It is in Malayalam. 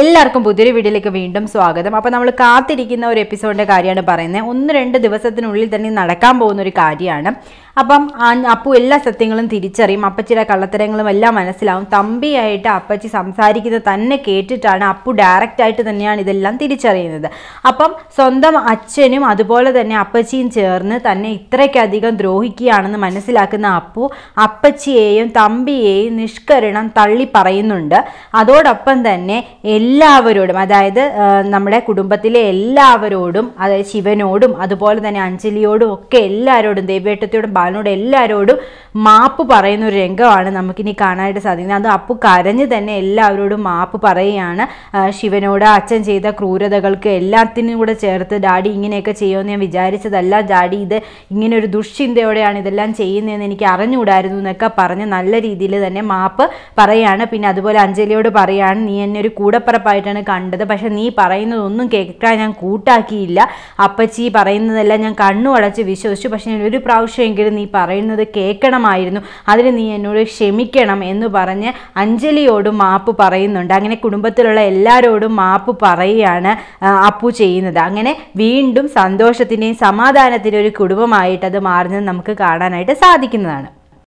എല്ലാവർക്കും പുതിയൊരു വീഡിയോയിലേക്ക് വീണ്ടും സ്വാഗതം. അപ്പോൾ നമ്മൾ കാത്തിരിക്കുന്ന ഒരു എപ്പിസോഡിന്റെ കാര്യമാണ് പറയുന്നത്. ഒന്ന് രണ്ട് ദിവസത്തിനുള്ളിൽ തന്നെ നടക്കാൻ പോകുന്ന ഒരു കാര്യമാണ്. അപ്പം അപ്പു എല്ലാ സത്യങ്ങളും തിരിച്ചറിയും. അപ്പച്ചിയുടെ കള്ളത്തരങ്ങളും എല്ലാം മനസ്സിലാവും. തമ്പിയായിട്ട് അപ്പച്ചി സംസാരിക്കുന്നത് തന്നെ കേട്ടിട്ടാണ് അപ്പു ഡയറക്റ്റായിട്ട് തന്നെയാണ് ഇതെല്ലാം തിരിച്ചറിയുന്നത്. അപ്പം സ്വന്തം അച്ഛനും അതുപോലെ തന്നെ അപ്പച്ചിയും ചേർന്ന് തന്നെ ഇത്രയ്ക്കധികം ദ്രോഹിക്കുകയാണെന്ന് മനസ്സിലാക്കുന്ന അപ്പു അപ്പച്ചിയെയും തമ്പിയെയും നിഷ്കരണം തള്ളി പറയുന്നുണ്ട്. അതോടൊപ്പം തന്നെ എല്ലാവരോടും അതായത് നമ്മുടെ കുടുംബത്തിലെ എല്ലാവരോടും അതായത് ശിവനോടും അതുപോലെ തന്നെ അഞ്ജലിയോടും ഒക്കെ എല്ലാവരോടും ദേവേട്ടത്തോടും ബാലനോടും എല്ലാവരോടും മാപ്പ് പറയുന്ന ഒരു രംഗമാണ് നമുക്കിനി കാണാനായിട്ട് സാധിക്കുന്നത്. അത് അപ്പു കരഞ്ഞ് തന്നെ എല്ലാവരോടും മാപ്പ് പറയുകയാണ്. ശിവനോട് അച്ഛൻ ചെയ്ത ക്രൂരതകൾക്ക് എല്ലാത്തിനും കൂടെ ചേർത്ത് ഡാഡി ഇങ്ങനെയൊക്കെ ചെയ്യുമെന്ന് ഞാൻ വിചാരിച്ചതല്ല. ഡാഡി ഇത് ഇങ്ങനെ ഒരു ദുഷ്ചിന്തയോടെയാണ് ഇതെല്ലാം ചെയ്യുന്നതെന്ന് എനിക്ക് അറിഞ്ഞുകൂടായിരുന്നു എന്നൊക്കെ പറഞ്ഞ് നല്ല രീതിയിൽ തന്നെ മാപ്പ് പറയാണ് പിന്നെ അതുപോലെ അഞ്ജലിയോട് പറയാണ് നീ എന്നെ ഒരു കൂടപ്പറപ്പായിട്ടാണ് കണ്ടത്. പക്ഷെ നീ പറയുന്നതൊന്നും കേൾക്കാൻ ഞാൻ കൂട്ടാക്കിയില്ല. അപ്പച്ചി പറയുന്നതെല്ലാം ഞാൻ കണ്ണു അടച്ച് വിശ്വസിച്ചു. പക്ഷെ ഞാൻ ഒരു പ്രാവശ്യമെങ്കിലും നീ പറയുന്നത് കേൾക്കണമായിരുന്നു. അതിന് നീ എന്നോട് ക്ഷമിക്കണം എന്ന് പറഞ്ഞ് അഞ്ജലിയോടും മാപ്പ് പറയുന്നുണ്ട്. അങ്ങനെ കുടുംബത്തിലുള്ള എല്ലാവരോടും മാപ്പ് പറയുകയാണ് അപ്പു ചെയ്യുന്നത്. അങ്ങനെ വീണ്ടും സന്തോഷത്തിന്റെയും സമാധാനത്തിന്റെ ഒരു കുടുംബമായിട്ട് അത് മാറുന്നത് നമുക്ക് കാണാനായിട്ട് സാധിക്കുന്നതാണ്.